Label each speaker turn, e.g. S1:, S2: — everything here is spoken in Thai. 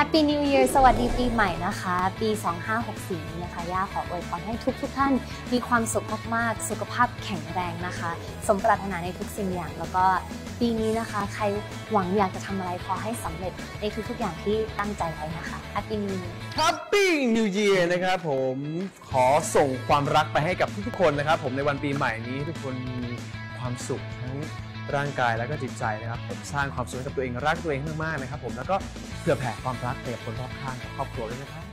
S1: Happy New Year สวัสดีปีใหม่นะคะ ปี 2564 นี้นะคะ ย่าขออวยพรให้ทุกทุกท่านมีความสุขมากๆ สุขภาพแข็งแรงนะคะ สมปรารถนาในทุกสิ่งอย่าง แล้วก็ปีนี้นะคะ ใครหวังอยากจะทำอะไรขอให้สำเร็จในทุกๆอย่างที่ตั้งใจไว้นะคะ Happy New Year
S2: Happy New Year นะครับผมขอส่งความรักไปให้กับทุกๆคนนะครับ ผมในวันปีใหม่นี้ทุกคนมีความสุขทั้ง ร่างกายและก็จิตใจนะครับผมสร้างความสุขให้กับตัวเองรักตัวเองมากๆนะครับ ผมแล้วก็เผื่อแผ่ความรักไปกับคนรอบข้างกับครอบครัวด้วยนะครับ